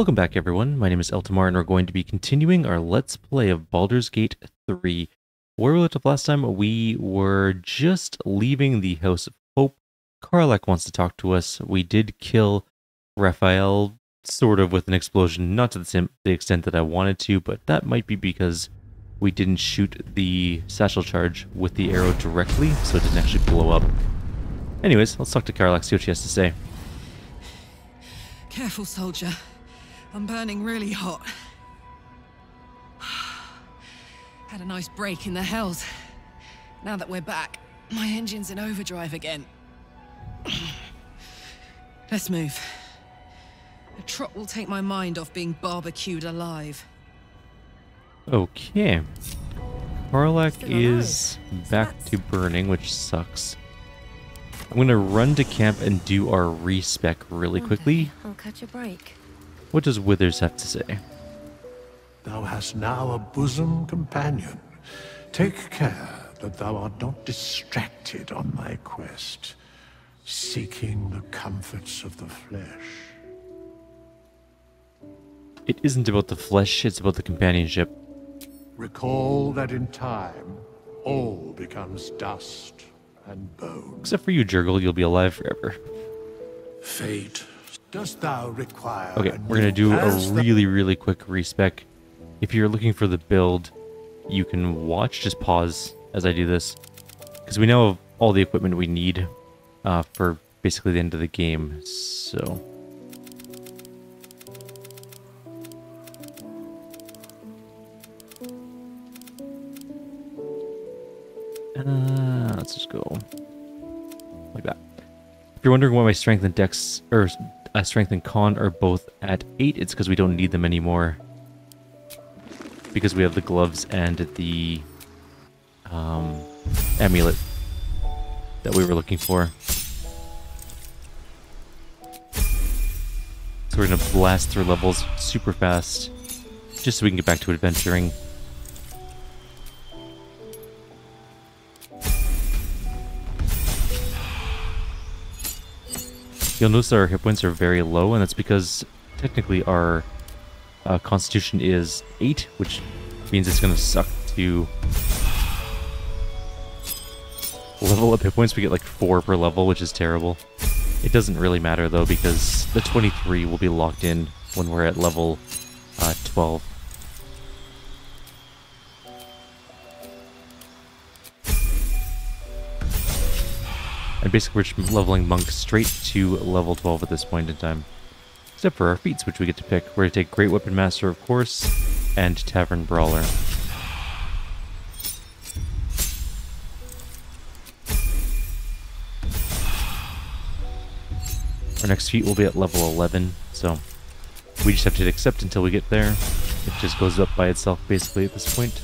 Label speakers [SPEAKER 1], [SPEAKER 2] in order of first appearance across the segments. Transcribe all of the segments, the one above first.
[SPEAKER 1] Welcome back everyone, my name is Eltimar and we're going to be continuing our Let's Play of Baldur's Gate 3. Where we left off last time, we were just leaving the House of Hope. Karlach wants to talk to us. We did kill Raphael, sort of with an explosion, not to the, same, the extent that I wanted to, but that might be because we didn't shoot the satchel charge with the arrow directly, so it didn't actually blow up. Anyways, let's talk to Karlach, see what she has to say.
[SPEAKER 2] Careful, soldier. I'm burning really hot. Had a nice break in the hells. Now that we're back, my engine's in overdrive again. Let's move. A trot will take my mind off being barbecued alive.
[SPEAKER 1] Okay. Karlach is back to burning, which sucks. I'm gonna run to camp and do our respec really quickly.
[SPEAKER 3] I'll catch a break.
[SPEAKER 1] What does Withers have to say?
[SPEAKER 4] Thou hast now a bosom companion. Take care that thou art not distracted on thy quest, seeking the comforts of the flesh.
[SPEAKER 1] It isn't about the flesh, it's about the companionship.
[SPEAKER 4] Recall that in time, all becomes dust and bone.
[SPEAKER 1] Except for you, Jergal, you'll be alive forever.
[SPEAKER 4] Fate, dost thou require
[SPEAKER 1] Okay, we're gonna do a really, really quick respec. If you're looking for the build, you can watch, just pause as I do this. Because we know of all the equipment we need uh, for basically the end of the game, so... Uh, let's just go like that. If you're wondering why my strength and dex, or uh, strength and con are both at 8, it's because we don't need them anymore. Because we have the gloves and the um, amulet that we were looking for. So we're going to blast through levels super fast, just so we can get back to adventuring. You'll notice that our hit points are very low, and that's because technically our uh, constitution is 8, which means it's going to suck to level up hit points. We get like 4 per level, which is terrible. It doesn't really matter though, because the 23 will be locked in when we're at level uh, 12. And basically we're just leveling Monk straight to level 12 at this point in time. Except for our feats, which we get to pick. We're going to take Great Weapon Master, of course, and Tavern Brawler. Our next feat will be at level 11, so we just have to accept until we get there. It just goes up by itself basically at this point.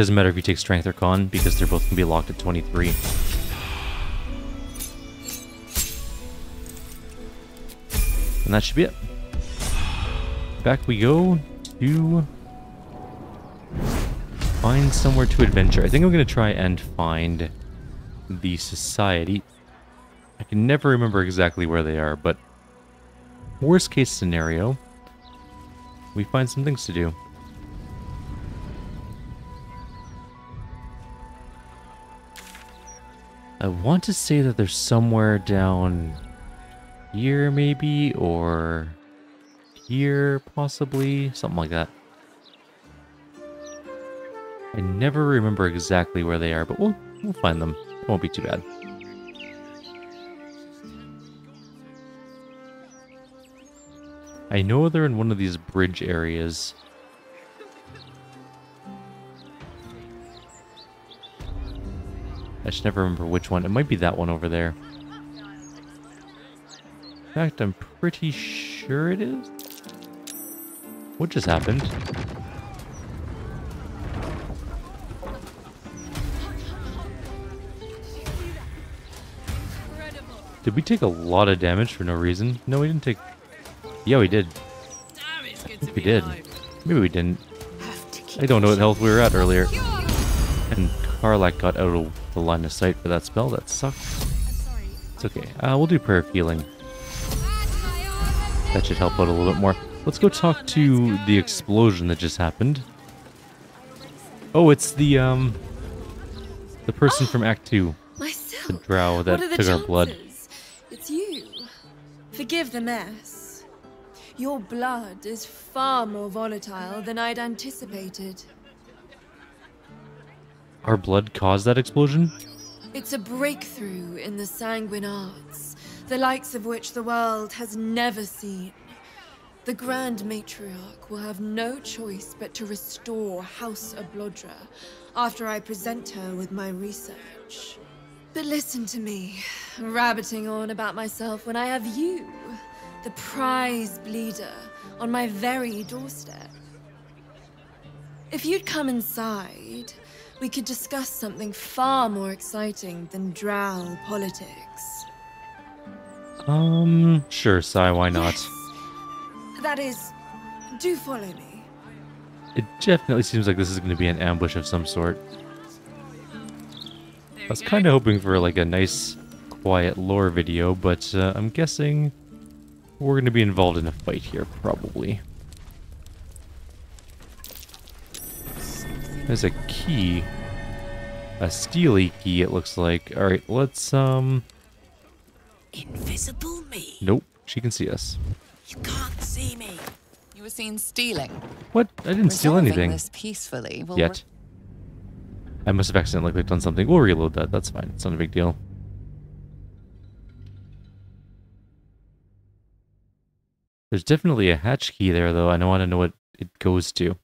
[SPEAKER 1] Doesn't matter if you take strength or con because they're both going to be locked at 23. And that should be it. Back we go to find somewhere to adventure. I think I'm going to try and find the society. I can never remember exactly where they are, but worst case scenario, we find some things to do. I want to say that they're somewhere down here maybe, or here possibly, something like that. I never remember exactly where they are, but we'll, we'll find them. It won't be too bad. I know they're in one of these bridge areas. I just never remember which one. It might be that one over there. In fact, I'm pretty sure it is. What just happened? Did we take a lot of damage for no reason? No, we didn't take... Yeah, we did. We did. Maybe we didn't. I don't know what health we were at earlier. And Karlach got out of the line of sight for that spell. That sucked. It's okay. Uh, we'll do prayer of healing. That should help out a little bit more. Let's go talk to the explosion that just happened. Oh, it's the um the person from Act Two,
[SPEAKER 3] Myself.
[SPEAKER 1] the drow that
[SPEAKER 3] the
[SPEAKER 1] took
[SPEAKER 3] chances?
[SPEAKER 1] our blood.
[SPEAKER 3] It's you. Forgive the mess. Your blood is far more volatile than I'd anticipated.
[SPEAKER 1] Our blood caused that explosion?
[SPEAKER 3] It's a breakthrough in the sanguine arts, the likes of which the world has never seen. The Grand Matriarch will have no choice but to restore House Oblodra after I present her with my research. But listen to me, rabbiting on about myself when I have you, the prize bleeder, on my very doorstep. If you'd come inside, we could discuss something far more exciting than drow politics.
[SPEAKER 1] Um, sure, Sai, why not?
[SPEAKER 3] Yes. That is, do follow me.
[SPEAKER 1] It definitely seems like this is going to be an ambush of some sort. I was kind of hoping for like a nice, quiet lore video, but uh, I'm guessing we're going to be involved in a fight here, probably. There's a key. A steely key, it looks like. Alright, let's, um...
[SPEAKER 2] Invisible me.
[SPEAKER 1] Nope, she can see us.
[SPEAKER 2] You can't see me. You were seen stealing.
[SPEAKER 1] What? I didn't steal anything.
[SPEAKER 2] This peacefully. Will
[SPEAKER 1] Yet. I must have accidentally clicked on something. We'll reload that. That's fine. It's not a big deal. There's definitely a hatch key there, though, and I want to know what it goes to.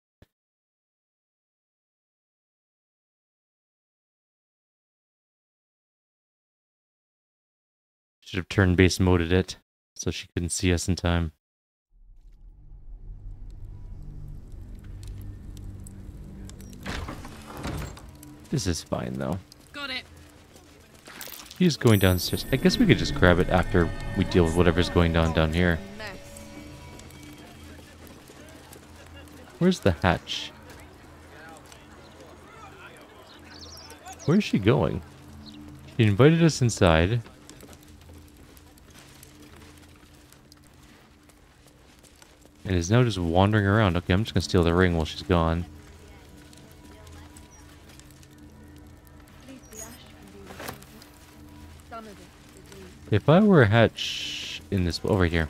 [SPEAKER 1] Should have turn base moded it so she couldn't see us in time. This is fine, though.
[SPEAKER 2] Got it.
[SPEAKER 1] He's going downstairs. I guess we could just grab it after we deal with whatever's going on down here. Where's the hatch? Where's she going? She invited us inside. And is now just wandering around. Okay, I'm just gonna steal the ring while she's gone. If I were a hatch in this... Right here.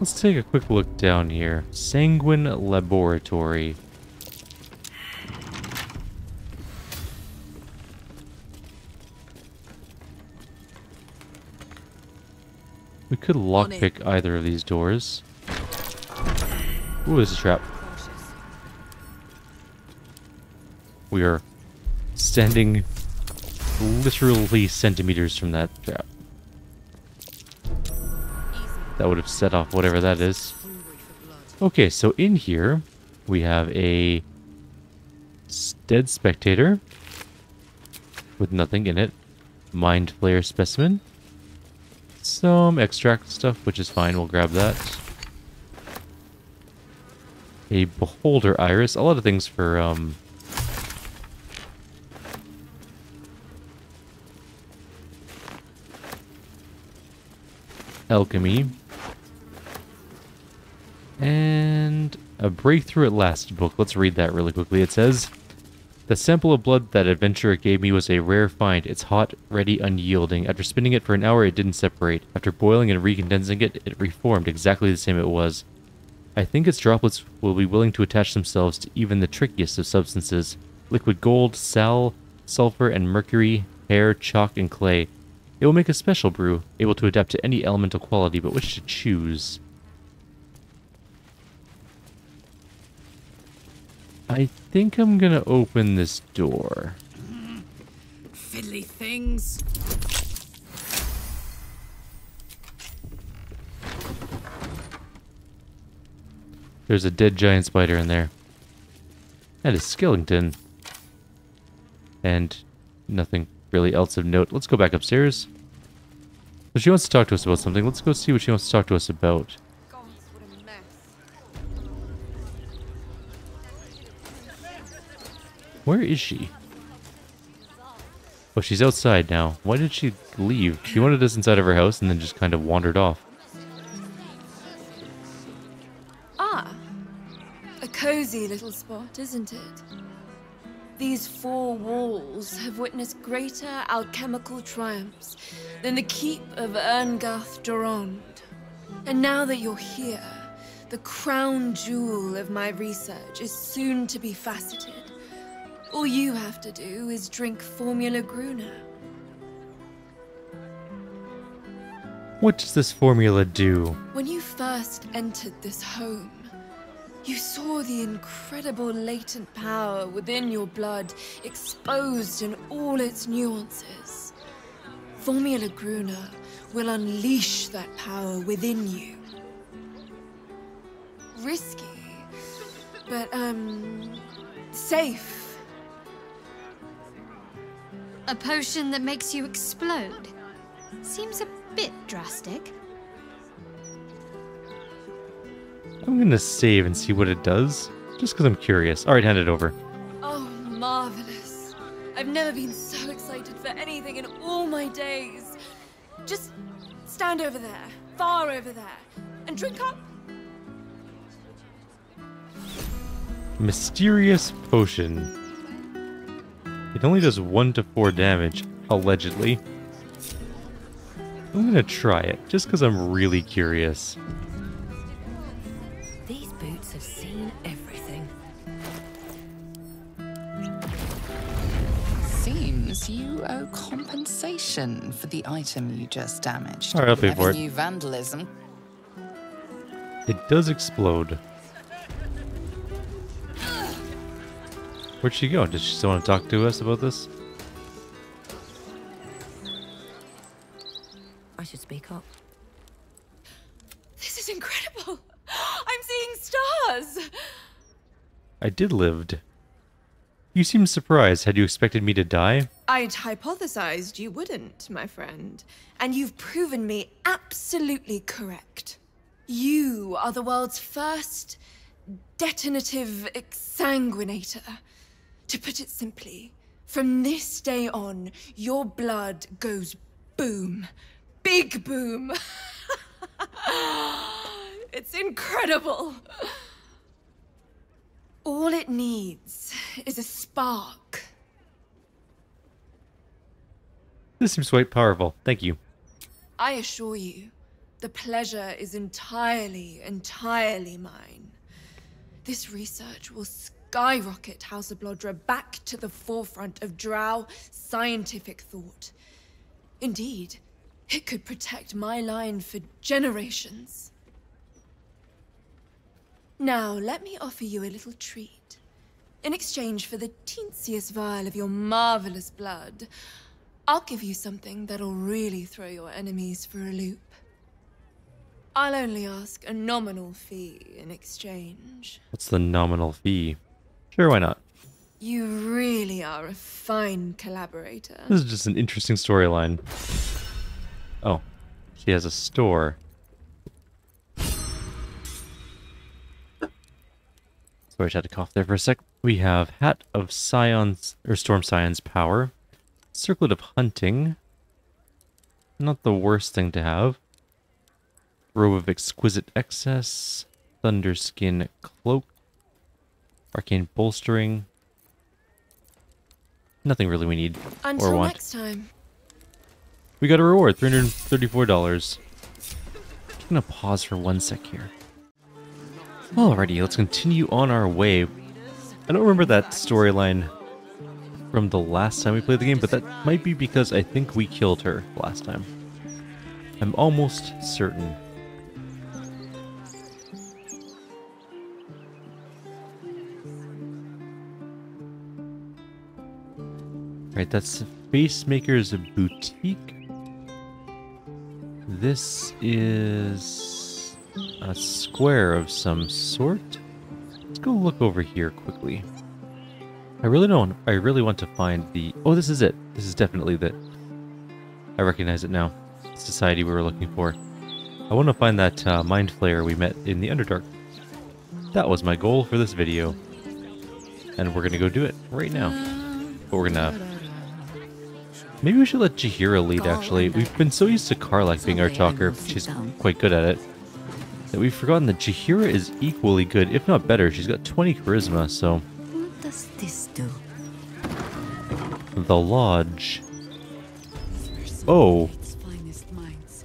[SPEAKER 1] Let's take a quick look down here. Sanguine Laboratory. We could lockpick either of these doors. Ooh, there's a trap. We are standing literally centimeters from that trap. That would have set off whatever that is. Okay, so in here we have a dead spectator with nothing in it. Mind flayer specimen. Some extract stuff, which is fine. We'll grab that. A beholder iris. A lot of things for um, alchemy. And a breakthrough at last book. Let's read that really quickly. It says, The sample of blood that adventurer gave me was a rare find. It's hot, ready, unyielding. After spinning it for an hour, it didn't separate. After boiling and recondensing it, it reformed exactly the same it was. I think its droplets will be willing to attach themselves to even the trickiest of substances. Liquid gold, sal, sulfur, and mercury, hair, chalk, and clay. It will make a special brew, able to adapt to any elemental quality, but which to choose. I think I'm gonna open this door.
[SPEAKER 2] Fiddly things.
[SPEAKER 1] There's a dead giant spider in there. That is skeleton. And nothing really else of note. Let's go back upstairs. So she wants to talk to us about something. Let's go see what she wants to talk to us about.
[SPEAKER 3] Gods, what a mess.
[SPEAKER 1] Where is she? Oh, she's outside now. Why did she leave? She wanted us inside of her house and then just kind of wandered off.
[SPEAKER 3] Ah, a cozy little spot, isn't it? These four walls have witnessed greater alchemical triumphs than the keep of Erngath Durand. And now that you're here, the crown jewel of my research is soon to be faceted. All you have to do is drink Formula Gruner.
[SPEAKER 1] What does this formula do?
[SPEAKER 3] When you first entered this home, you saw the incredible latent power within your blood exposed in all its nuances. Formula Gruner will unleash that power within you. Risky, but, um, safe.
[SPEAKER 5] A potion that makes you explode. Seems a bit drastic.
[SPEAKER 1] I'm gonna save and see what it does, just because I'm curious. Alright, hand it over.
[SPEAKER 3] Oh, marvelous. I've never been so excited for anything in all my days. Just stand over there, far over there, and drink up.
[SPEAKER 1] Mysterious potion. It only does 1 to 4 damage, allegedly. I'm gonna try it, just because I'm really curious.
[SPEAKER 6] These boots have seen everything.
[SPEAKER 7] Seems you owe compensation for the item you just damaged.
[SPEAKER 1] All right, I'll pay for it.
[SPEAKER 7] Avenue vandalism.
[SPEAKER 1] It does explode. Where'd she go? Does she still want to talk to us about this?
[SPEAKER 6] I should speak up.
[SPEAKER 3] This is incredible. I'm seeing stars.
[SPEAKER 1] I did lived. You seem surprised. Had you expected me to die?
[SPEAKER 3] I'd hypothesized you wouldn't, my friend. And you've proven me absolutely correct. You are the world's first detonative exsanguinator. To put it simply, from this day on, your blood goes boom. Big boom. it's incredible. All it needs is a spark.
[SPEAKER 1] This seems quite powerful. Thank you.
[SPEAKER 3] I assure you, the pleasure is entirely, entirely mine. This research will skyrocket House Oblodra back to the forefront of Drow scientific thought. Indeed, it could protect my line for generations. Now, let me offer you a little treat. In exchange for the teensiest vial of your marvelous blood, I'll give you something that'll really throw your enemies for a loop. I'll only ask a nominal fee in exchange.
[SPEAKER 1] What's the nominal fee? Sure, why not?
[SPEAKER 3] You really are a fine collaborator.
[SPEAKER 1] This is just an interesting storyline. Oh, she has a store. Sorry, I just had to cough there for a sec. We have Hat of Scion's, or Storm Scion's Power. Circlet of Hunting. Not the worst thing to have. Robe of Exquisite Excess. Thunderskin Cloak. Arcane Bolstering. Nothing really we need or
[SPEAKER 3] Until
[SPEAKER 1] want.
[SPEAKER 3] next time.
[SPEAKER 1] We got a reward, $334. I'm gonna pause for one sec here. Alrighty, let's continue on our way. I don't remember that storyline from the last time we played the game, but that might be because I think we killed her last time. I'm almost certain. Right, that's Facemaker's Boutique. This is a square of some sort. Let's go look over here quickly. I really don't. I really want to find the. Oh, this is it. This is definitely the. I recognize it now. Society we were looking for. I want to find that uh, mind flayer we met in the Underdark. That was my goal for this video. and we're gonna go do it right now. But we're gonna. Maybe we should let Jaheira lead. Actually, we've been so used to Karlach being our talker. She's quite good at it. That we've forgotten that Jaheira is equally good, if not better. She's got 20 charisma, so
[SPEAKER 6] What does this do?
[SPEAKER 1] the lodge. Oh,
[SPEAKER 8] Its finest minds.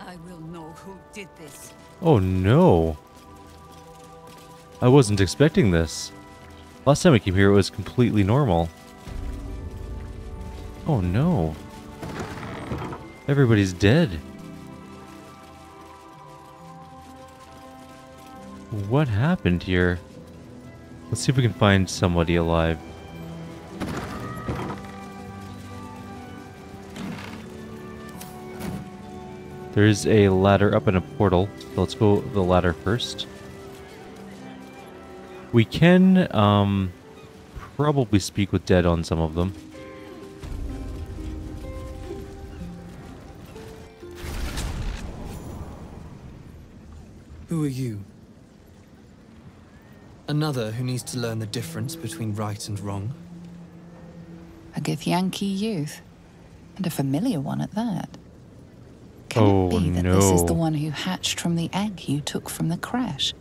[SPEAKER 8] I will know who did this.
[SPEAKER 1] oh no! I wasn't expecting this. Last time I came here, it was completely normal. Oh no! Everybody's dead. What happened here? Let's see if we can find somebody alive. There's a ladder up in a portal. So let's go the ladder first. We can um probably speak with dead on some of them.
[SPEAKER 9] Who are you? Another who needs to learn the difference between right and wrong?
[SPEAKER 7] A Githyanki youth. And a familiar one at that. Can
[SPEAKER 1] Oh,
[SPEAKER 7] it be that this is the one who hatched from the egg you took from the crash?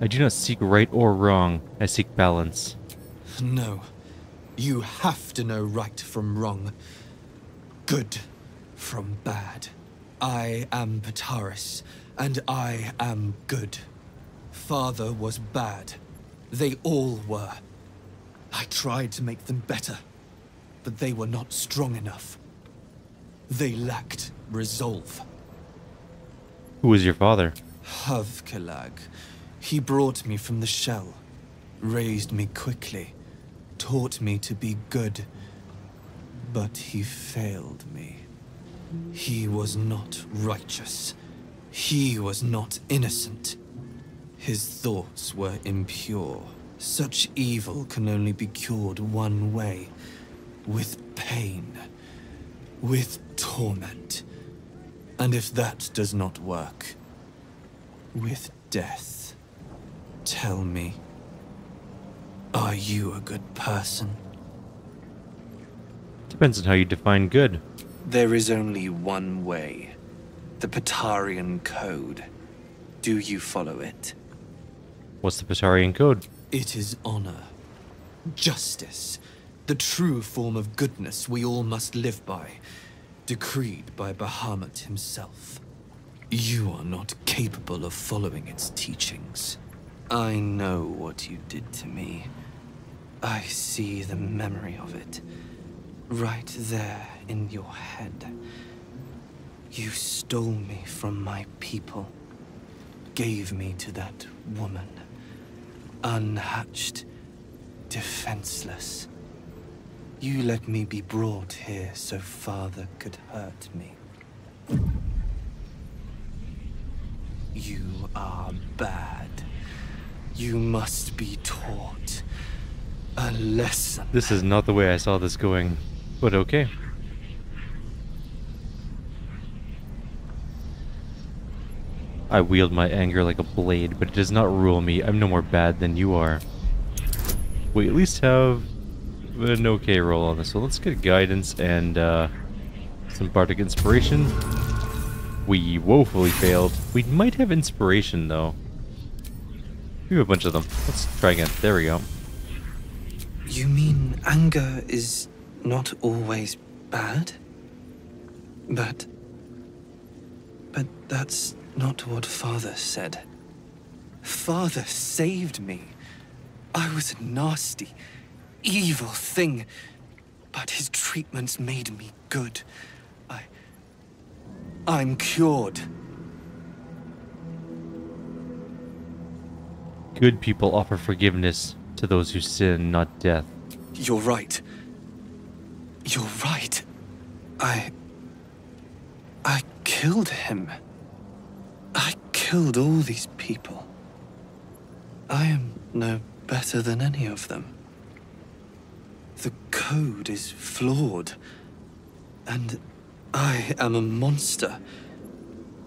[SPEAKER 1] I do not seek right or wrong. I seek balance.
[SPEAKER 9] No. You have to know right from wrong. Good from bad. I am Pataris, and I am good. Father was bad. They all were. I tried to make them better, but they were not strong enough. They lacked resolve.
[SPEAKER 1] Who was your father?
[SPEAKER 9] Havkalag. He brought me from the shell, raised me quickly, taught me to be good. But he failed me. He was not righteous. He was not innocent. His thoughts were impure. Such evil can only be cured one way with pain, with torment. And if that does not work, with death. Tell me, are you a good person?
[SPEAKER 1] Depends on how you define good.
[SPEAKER 9] There is only one way. The Patarian Code. Do you follow it?
[SPEAKER 1] What's the Patarian code?
[SPEAKER 9] It is honor. Justice. The true form of goodness we all must live by. Decreed by Bahamut himself. You are not capable of following its teachings. I know what you did to me. I see the memory of it. Right there in your head. You stole me from my people. Gave me to that woman. Unhatched. Defenseless. You let me be brought here so father could hurt me. You are bad. You must be taught a lesson.
[SPEAKER 1] This is not the way I saw this going, but okay. I wield my anger like a blade, but it does not rule me. I'm no more bad than you are. We at least have an okay roll on this, so let's get guidance and uh, some bardic inspiration. We woefully failed. We might have inspiration though. We have a bunch of them. Let's try again. There we go.
[SPEAKER 9] You mean anger is not always bad? But. But that's not what Father said. Father saved me. I was a nasty, evil thing, but his treatments made me good. I. I'm cured.
[SPEAKER 1] Good people offer forgiveness to those who sin, not death.
[SPEAKER 9] You're right. You're right. I. I killed him. Killed all these people. I am no better than any of them. The code is flawed. And I am a monster.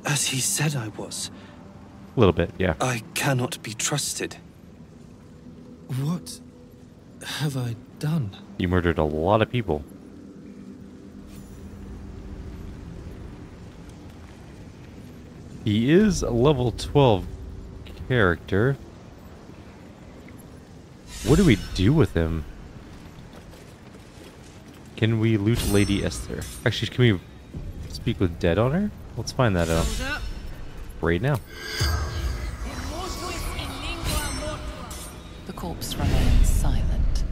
[SPEAKER 9] As he said I was.
[SPEAKER 1] A little bit, yeah.
[SPEAKER 9] I cannot be trusted. What have I done?
[SPEAKER 1] You murdered a lot of people. He is a level 12 character. What do we do with him? Can we loot Lady Esther? Actually, can we speak with Dead on her? Let's find that out right now.
[SPEAKER 7] The corpse remains silent.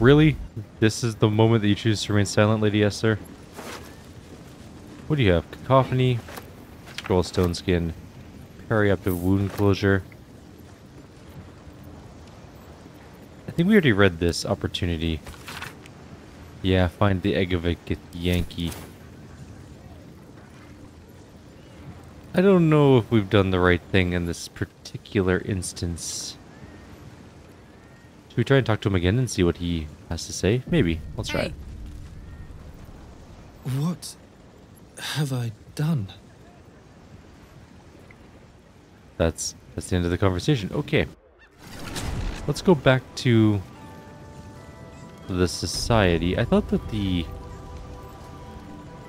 [SPEAKER 1] Really? This is the moment that you choose to remain silent, Lady Esther? What do you have? Cacophony, Scroll Stone Skin, Periapt of Wound Closure. I think we already read this opportunity. Yeah, find the egg of a Yankee. I don't know if we've done the right thing in this particular instance. Should we try and talk to him again and see what he has to say? Maybe. Let's try it.
[SPEAKER 9] What have I done?
[SPEAKER 1] That's that's the end of the conversation. Okay. Let's go back to the society. I thought that the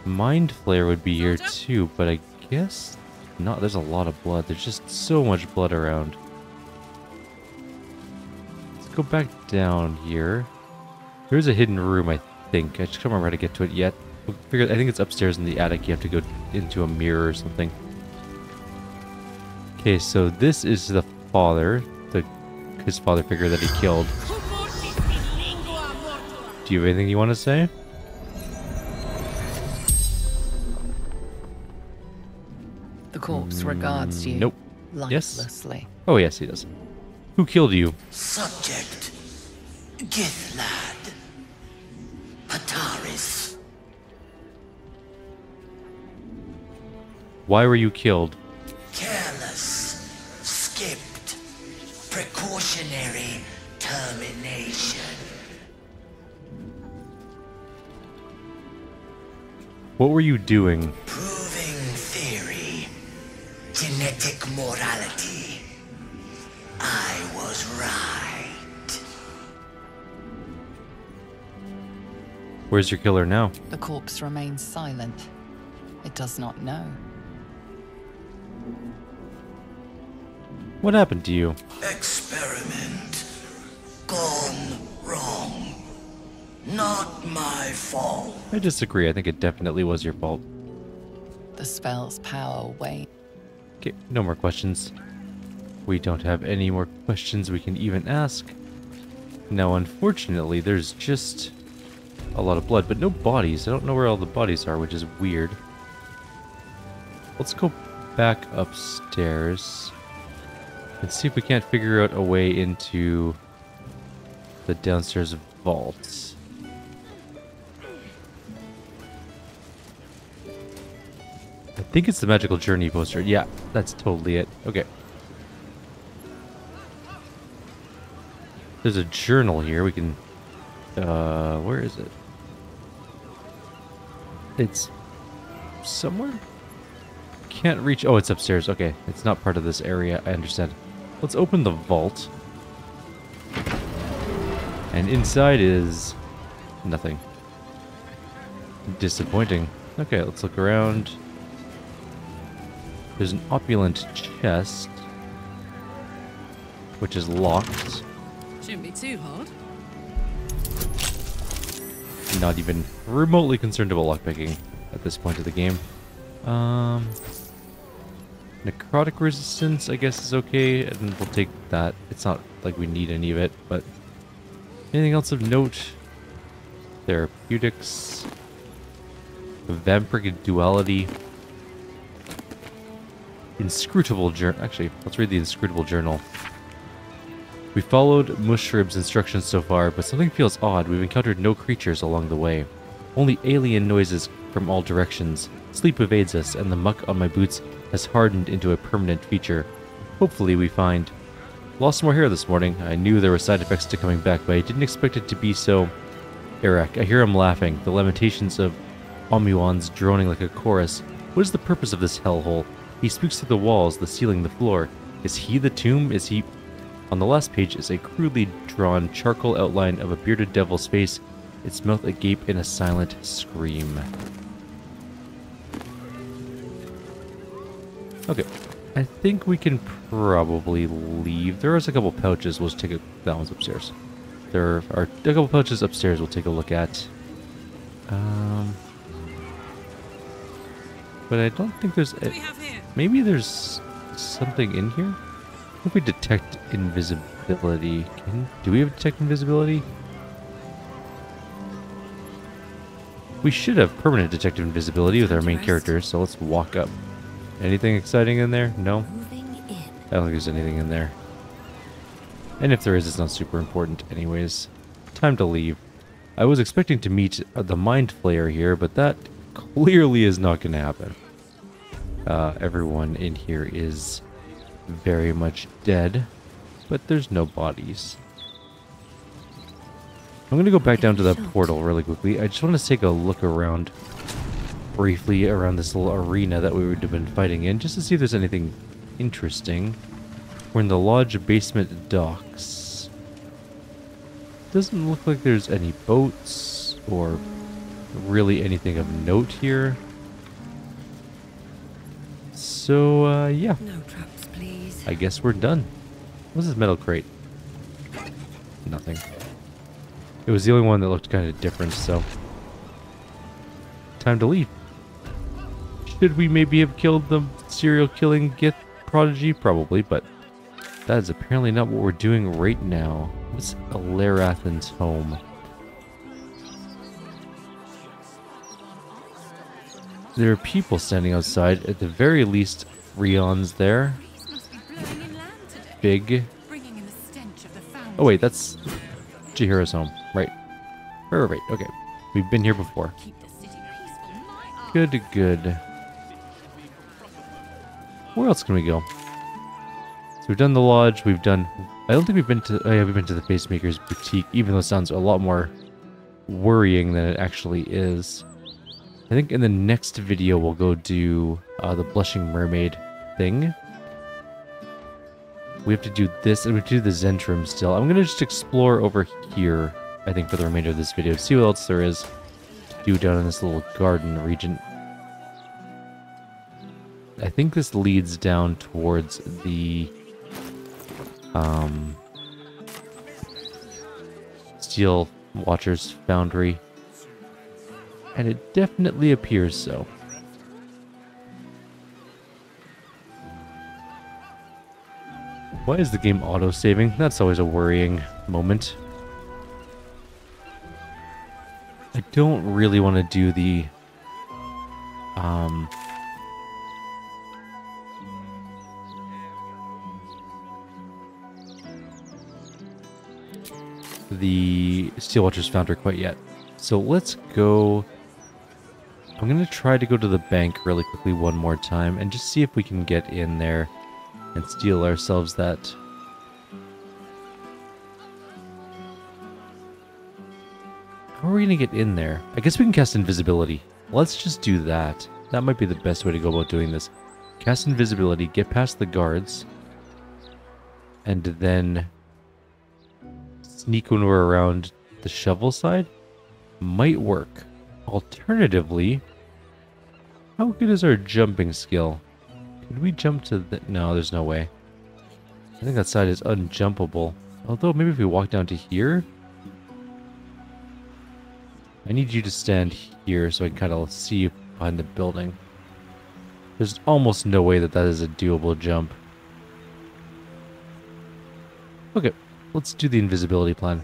[SPEAKER 1] mind flayer would be here too, but I guess not. There's a lot of blood. There's just so much blood around. Let's go back down here. There's a hidden room, I think. I just can't remember how to get to it yet. I think it's upstairs in the attic. You have to go into a mirror or something. Okay, so this is the father, the his father figure that he killed. Do you have anything you want to say?
[SPEAKER 7] The corpse regards you
[SPEAKER 1] Nope. Yes? Oh, yes, he does. Who killed you?
[SPEAKER 10] Subject Githlad Pataris.
[SPEAKER 1] Why were you killed?
[SPEAKER 10] Precautionary termination.
[SPEAKER 1] What were you doing?
[SPEAKER 10] Proving theory. Genetic morality. I was right.
[SPEAKER 1] Where's your killer now?
[SPEAKER 7] The corpse remains silent. It does not know.
[SPEAKER 1] What happened to you?
[SPEAKER 10] Not my fault.
[SPEAKER 1] I disagree. I think it definitely was your fault.
[SPEAKER 7] The spell's power wanes.
[SPEAKER 1] Okay, no more questions. We don't have any more questions we can even ask. Now, unfortunately, there's just a lot of blood, but no bodies. I don't know where all the bodies are, which is weird. Let's go back upstairs and see if we can't figure out a way into the downstairs vaults. Think it's the magical journey poster. Yeah, that's totally it. Okay. There's a journal here. We can. Uh, where is it? It's somewhere. Can't reach. Oh, it's upstairs. Okay, it's not part of this area. I understand. Let's open the vault. And inside is nothing. Disappointing. Okay, let's look around. There's an opulent chest, which is locked.
[SPEAKER 2] Shouldn't be too hard.
[SPEAKER 1] Not even remotely concerned about lockpicking at this point of the game. Um, necrotic resistance, I guess, is okay, and we'll take that. It's not like we need any of it, but anything else of note? Therapeutics, vampiric duality, inscrutable journal. Actually, let's read the inscrutable journal. We followed Mushrib's instructions so far, but something feels odd. We've encountered no creatures along the way. Only alien noises from all directions. Sleep evades us, and the muck on my boots has hardened into a permanent feature. Hopefully we find... Lost more hair this morning. I knew there were side effects to coming back, but I didn't expect it to be so... Eric, I hear him laughing, the lamentations of Omuan's droning like a chorus. What is the purpose of this hellhole? He speaks to the walls, the ceiling, the floor. Is he the tomb? Is he. On the last page is a crudely drawn charcoal outline of a bearded devil's face, its mouth agape in a silent scream. Okay. I think we can probably leave. There is a couple pouches. We'll take a, that one's upstairs. There are a couple pouches upstairs we'll take a look at. Um, but I don't think there's... A, maybe there's something in here? What if we detect invisibility? Can, do we have detect invisibility? We should have permanent detective invisibility with our main characters, so let's walk up. Anything exciting in there? No? I don't think there's anything in there. And if there is, it's not super important anyways. Time to leave. I was expecting to meet uh, the Mind Flayer here, but that clearly is not going to happen. Uh, everyone in here is very much dead, but there's no bodies. I'm going to go back down to that portal really quickly. I just want to take a look around briefly around this little arena that we would have been fighting in, just to see if there's anything interesting. We're in the lodge basement docks. Doesn't look like there's any boats or really anything of note here. So, uh, yeah.
[SPEAKER 2] No traps, please.
[SPEAKER 1] I guess we're done. What's this metal crate? Nothing. It was the only one that looked kind of different, so... Time to leave. Should we maybe have killed the serial killing Gith prodigy? Probably, but that is apparently not what we're doing right now. What's Alarathan's home? There are people standing outside. At the very least, Rion's there. Big. Oh wait, that's Jaheira's home. Right. Right, right, okay. We've been here before. Good, good. Where else can we go? So we've done the lodge. We've done. I don't think we've been to. Oh yeah, we've been to the Facemaker's boutique. Even though it sounds a lot more worrying than it actually is. I think in the next video we'll go do uh, the Blushing Mermaid thing. We have to do this, and we have to do the Zhentarim still. I'm gonna just explore over here. I think for the remainder of this video, see what else there is to do down in this little garden region. I think this leads down towards the um, Steel Watcher's Foundry. And it definitely appears so. Why is the game auto-saving? That's always a worrying moment. I don't really want to do the um, the Steel Watcher's Foundry quite yet. So let's go... I'm going to try to go to the bank really quickly one more time and just see if we can get in there and steal ourselves that... How are we going to get in there? I guess we can cast invisibility. Let's just do that. That might be the best way to go about doing this. Cast invisibility, get past the guards, and then sneak when we're around the shovel side might work. Alternatively, how good is our jumping skill? Could we jump to the... No, there's no way. I think that side is unjumpable. Although, maybe if we walk down to here... I need you to stand here so I can kind of see you behind the building. There's almost no way that that is a doable jump. Okay. Let's do the invisibility plan.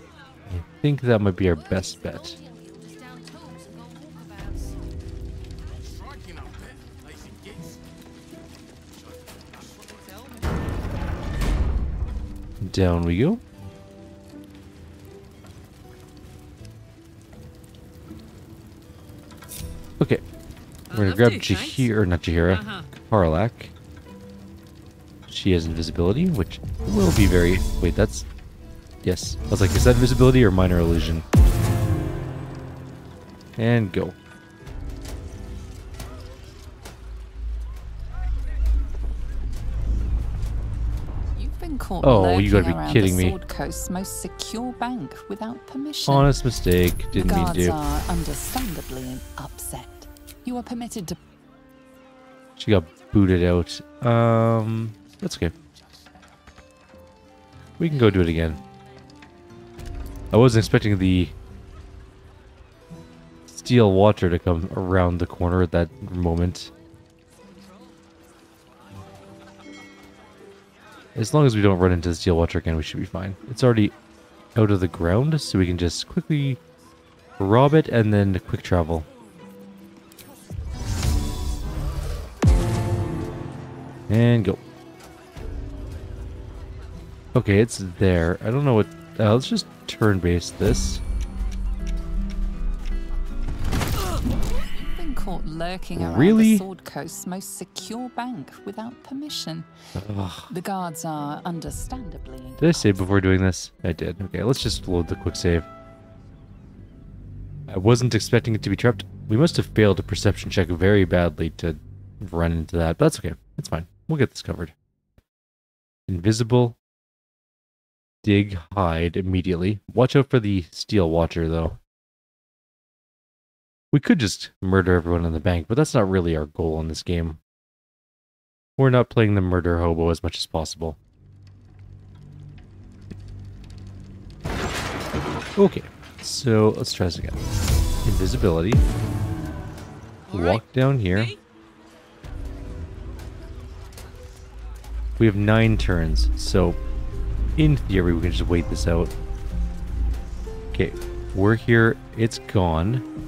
[SPEAKER 1] I think that might be our best bet. Down we go. Okay. We're gonna grab Jaheira, not Jaheira, uh. She has invisibility, which will be very... Wait, that's Yes. I was like, is that invisibility or minor illusion? And go.
[SPEAKER 7] Caught
[SPEAKER 1] Oh, you gotta be kidding me.
[SPEAKER 7] Sword Coast's most secure bank without permission.
[SPEAKER 1] Honest mistake. Didn't mean
[SPEAKER 7] guards
[SPEAKER 1] to.
[SPEAKER 7] are understandably upset. You are permitted to
[SPEAKER 1] She got booted out. Um, that's okay. We can go do it again. I wasn't expecting the steel watcher to come around the corner at that moment. As long as we don't run into the steel watcher again, we should be fine. It's already out of the ground, so we can just quickly rob it and then quick travel. And go. Okay, it's there. I don't know what... Uh, let's just turn-base this.
[SPEAKER 7] Lurking around
[SPEAKER 1] Really?
[SPEAKER 7] the Sword Coast's most secure bank without permission.
[SPEAKER 1] Ugh.
[SPEAKER 7] The guards are understandably
[SPEAKER 1] Did I save before doing this? I did. Okay, let's just load the quick save. I wasn't expecting it to be trapped. We must have failed a perception check very badly to run into that, but that's okay. It's fine. We'll get this covered. Invisible. Dig, hide immediately. Watch out for the steel watcher, though. We could just murder everyone in the bank, but that's not really our goal in this game. We're not playing the murder hobo as much as possible. Okay, so let's try this again. Invisibility. Walk down here. We have nine turns, so in theory we can just wait this out. Okay, we're here. It's gone.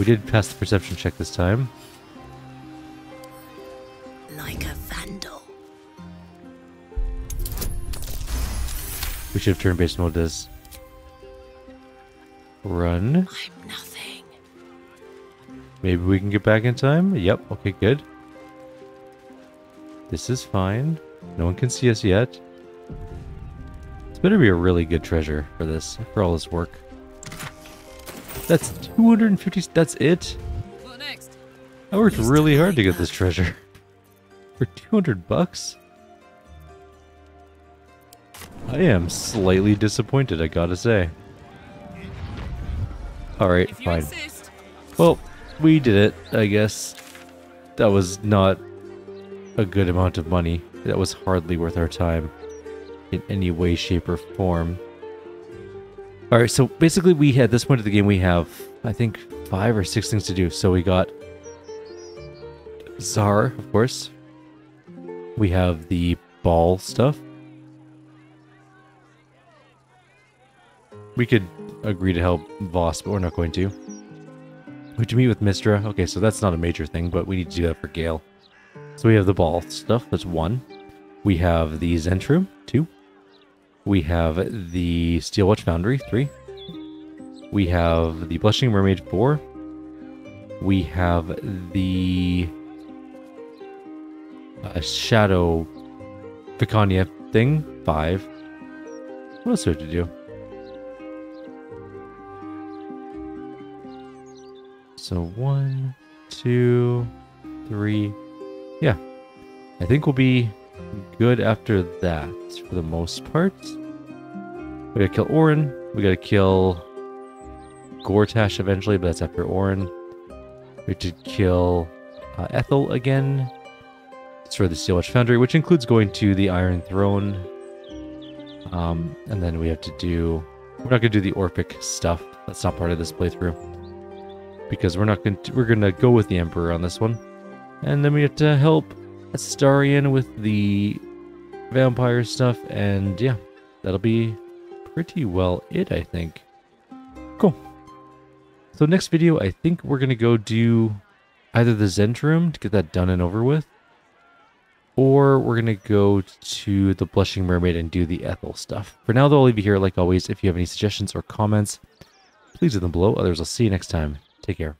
[SPEAKER 1] We did pass the perception check this time.
[SPEAKER 10] Like a vandal.
[SPEAKER 1] We should have turn-based mode this. Run.
[SPEAKER 10] I'm nothing.
[SPEAKER 1] Maybe we can get back in time? Yep, okay, good. This is fine. No one can see us yet. It's better to be a really good treasure for this, for all this work. That's 250, that's it? I worked really hard to get this treasure. For 200 bucks? I am slightly disappointed, I gotta say. Alright, fine.
[SPEAKER 2] insist.
[SPEAKER 1] Well, we did it, I guess. That was not a good amount of money. That was hardly worth our time in any way, shape, or form. Alright, so basically we at this point of the game we have, I think, five or six things to do. So we got Czar, of course. We have the Bhaal stuff. We could agree to help Voss, but we're not going to. We to meet with Mystra. Okay, so that's not a major thing, but we need to do that for Gale. So we have the Bhaal stuff. That's one. We have the Zhentarim. Two. We have the Steel Watch Foundry. Three. We have the Blushing Mermaid. Four. We have the uh, Shadow Viconia thing. Five. What else do we have to do? So one, two, three. Yeah. I think we'll be good after that for the most part. We gotta kill Orin. We gotta kill Gortash eventually, but that's after Orin. We have to kill uh, Ethel again. For the Steel Watch Foundry, which includes going to the Iron Throne. Um, and then we have to do. We're not gonna do the Orphic stuff. That's not part of this playthrough because we're not to we're to go with the emperor on this one and then we have to help Astarion with the vampire stuff and yeah that'll be pretty well it i think. Cool. So next video i think we're going to go do either the Zhentarim to get that done and over with or we're going to go to the blushing mermaid and do the ethel stuff. For now though i'll leave you here like always. If you have any suggestions or comments please leave them below. Others i'll see you next time. Take care.